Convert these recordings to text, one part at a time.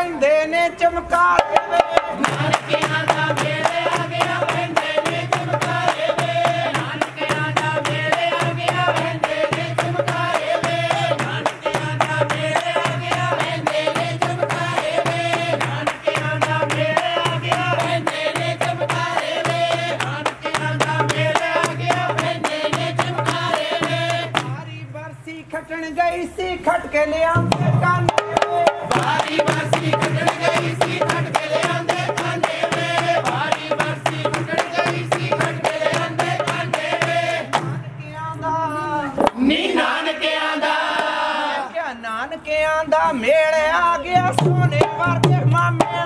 ਕਹਿੰਦੇ ਨੇ ਚਮਕਾ ਦੇਵੇ ਨਾਨਕਿਆਂ ਨੀ ਨਾਨਕਿਆਂ ਦਾ। ਕਿਆ ਨਾਨਕਿਆਂ ਦਾ ਮੇਲ ਆ ਗਿਆ ਸੋਨੇ ਵਰਗੇ ਮਾਮੇ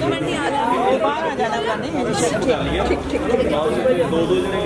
दो मिनट ही आ जाना बाहर आ जाना ठीक ठीक ठीक दो दो जने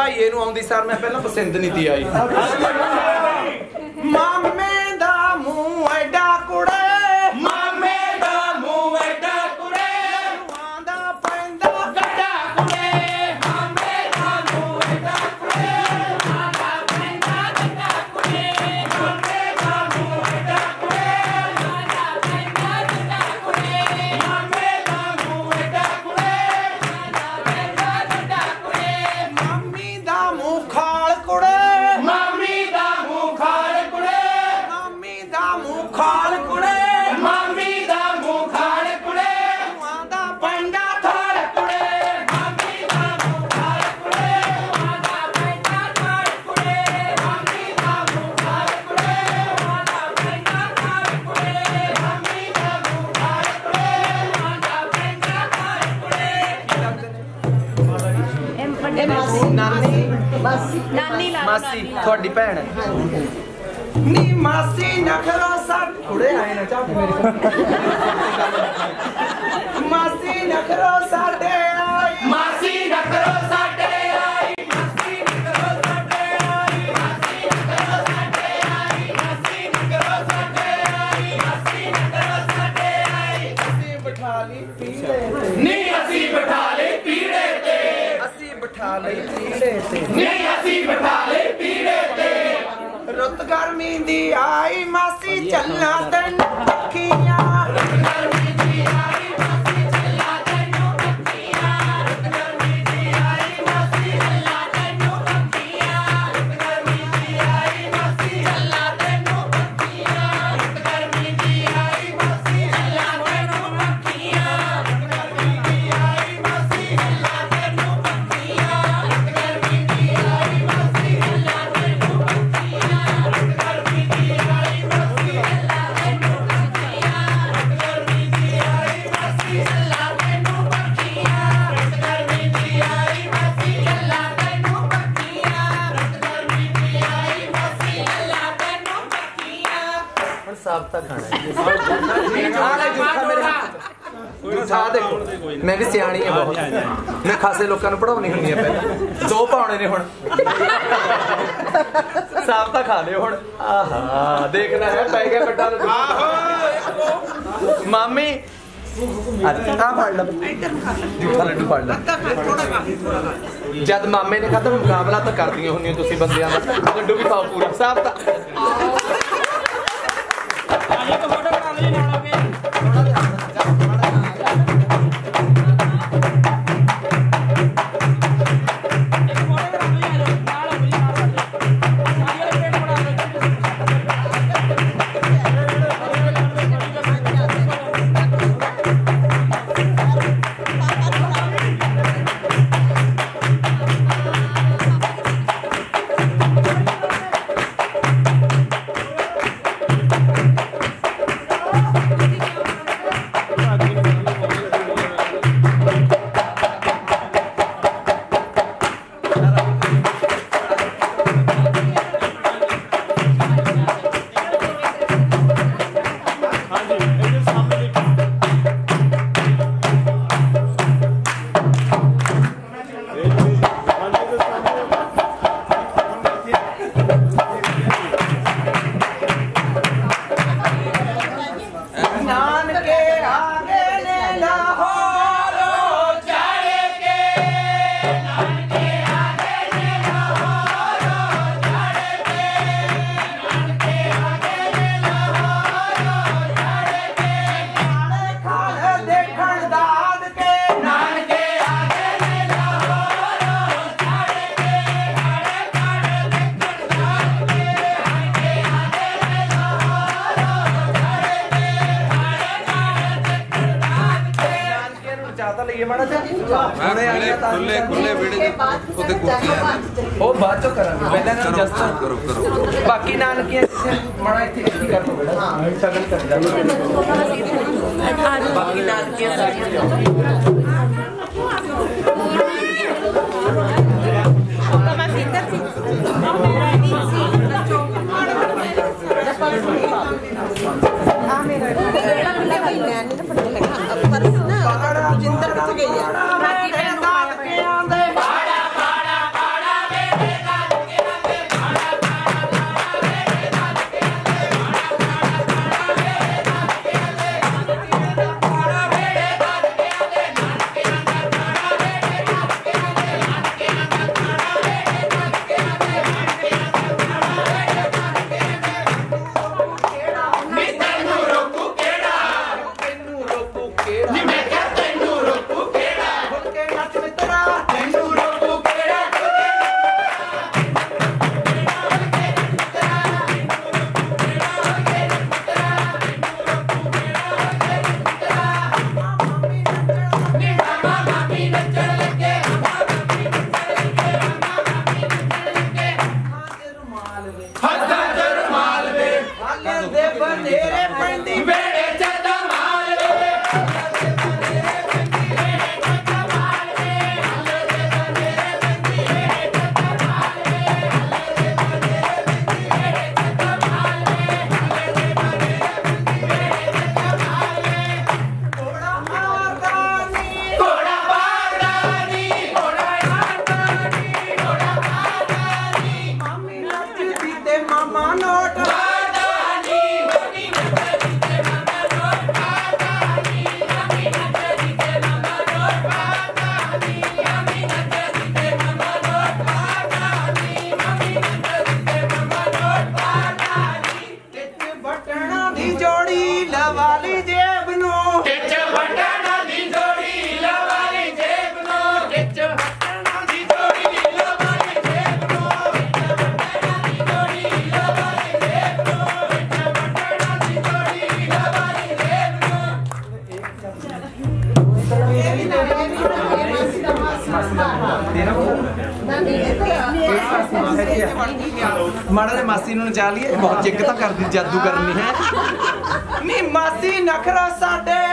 ਭਾਈਏ ਨੂੰ ਆਉਂਦੀ ਸਾਰ ਮੈਂ ਪਹਿਲਾਂ ਪਸੰਦ ਨਹੀਂ ਦੀ ਆਈ। ਮਾਸੀ ਤੁਹਾਡੀ ਭੈਣ ਨੀ ਮਾਸੀ ਨਖਰਾ ਸਾਡ ਥੋੜੇ ਆਏ ਨਾ ਚਾਹ ਮਾਸੀ ਨਖਰਾ ਸਾਡੇ ਆਈ ਮਾਸੀ ਨਖਰਾ ਸਾਡੇ ਆਈ ਮਾਸੀ ਨਖਰਾ ਸਾਡੇ ਆਈ ਮਾਸੀ ਨਖਰਾ ਸਾਡੇ ਆਈ ਮਾਸੀ ਨਖਰਾ ਸਾਡੇ ਆਈ ਮਾਸੀ ਨਖਰਾ ਸਾਡੇ ਆਈ ਅਸੀਂ ਬਿਠਾ ਲਈ ਪੀੜੇ ਤੇ। ਨੀ ਅਸੀਂ ਬਿਠਾ ਲਈ ਪੀੜੇ ਤੇ। ਅਸੀਂ ਬਿਠਾ ਲਈ ਪੀੜੇ ਤੇ। ਨੀ ਅਸੀਂ ਬਿਠਾ ਲਈ ਰੁੱਤ ਗਰਮੀ ਦੀ ਆਈ ਮਾਸੀ ਚੱਲਾਂ ਤਨ ਅੱਖੀਆਂ ਖਾਣਾ ਮੈਂ ਵੀ ਸਿਆਣੀ ਆ ਬਹੁਤ। ਮੈਂ ਖਾਸੇ ਲੋਕਾਂ ਨੂੰ ਪੜਾਉਣੀ ਹੁੰਦੀ ਆ ਪਹਿਲਾਂ। ਦੋ ਪਾਉਣੇ ਨੇ ਹੁਣ। ਸਾਫ਼ ਤਾਂ ਖਾ ਲਿਓ ਹੁਣ। ਆਹਾ ਦੇਖਣਾ ਹੈ ਪੈ ਗਿਆ ਵੱਡਾ ਮਾਮੀ ਅੱਧਾ ਫੜ ਲਾ ਇੱਧਰ ਨੂੰ ਲੈ। ਜੂਠਾ ਲੱਡੂ ਫੜ ਲਾ। ਜਦ ਮਾਮੇ ਨੇ ਕਹਾ ਮੁਕਾਬਲਾ ਤਾਂ ਕਰਦੀਆਂ ਹੁੰਦੀਆਂ ਤੁਸੀਂ ਬੰਦਿਆਂ ਦਾ ਲੱਡੂ ਵੀ ਪਾਓ ਪੂਰਾ। ਸਾਫ਼ ਤਾਂ ਇੱਕ ਫੋਟੋ ਬਣਾ ਲਈ ਨਾਲ ਆਪੇ ਥੋੜਾ ਜਿਹਾ ਖੁੱਲੇ ਖੁੱਲੇ ਵਿੜੇ ਦੇ ਉਹਦੇ ਕੋਲ ਉਹ ਬਾਅਦ ਚੋਂ ਕਰਾਂਗੇ। ਪਹਿਲਾਂ ਨਾ ਜਸਟ ਕਰੋ ਕਰੋ ਬਾਕੀ ਨਾਨਕੀਆਂ ਇੱਥੇ ਮਣਾ ਇੱਥੇ ਕੀ ਕਰ ਲੋ ਬੇਟਾ। ਸ਼ਗਨ ਕਰ ਜਾ ਬਾਕੀ ਨਾਨਕੀਆਂ ਸਾਰੀਆਂ। dude. ਮਾੜਾ ਜਿਹਾ ਮਾਸੀ ਨੂੰ ਨਚਾ ਲਈਏ। ਬਹੁਤ ਚਿੱਕ ਤਾਂ ਕਰਦੀ, ਜਾਦੂ ਕਰਨੀ ਹੈ। ਨਹੀਂ ਮਾਸੀ, ਨਖਰਾ ਸਾਡੇ।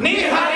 厉害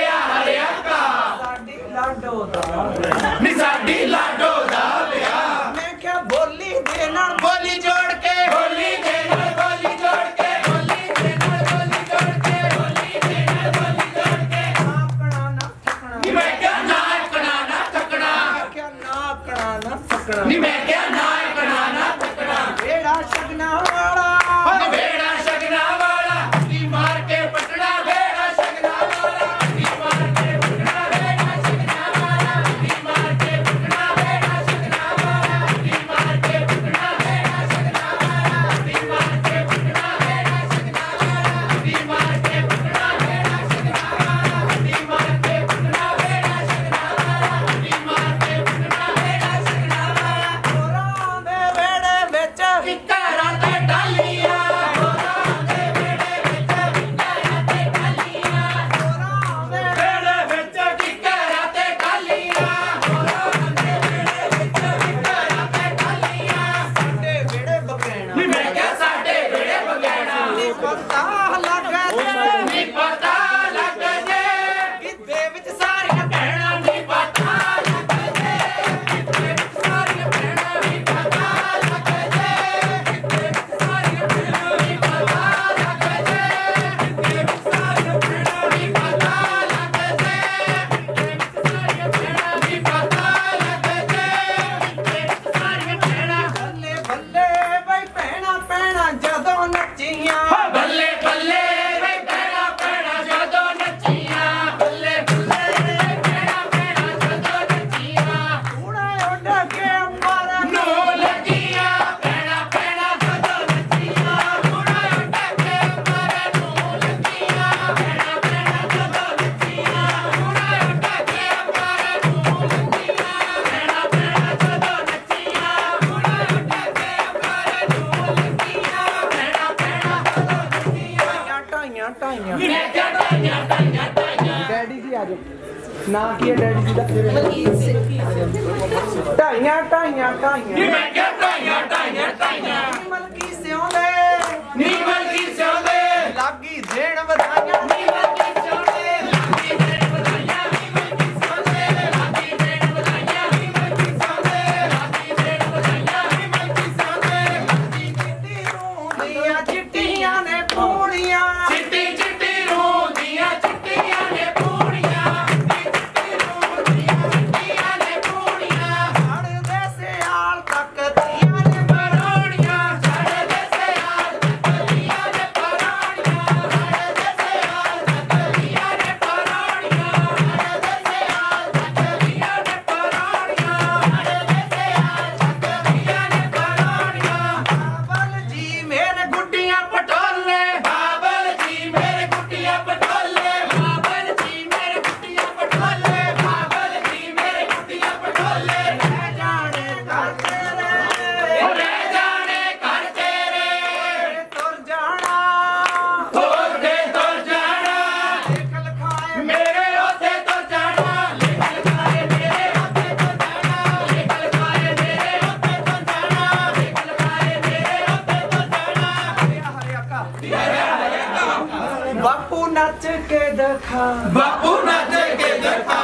ਬਾਪੂ ਨੱਚ ਕੇ ਕੇ ਦਿਖਾ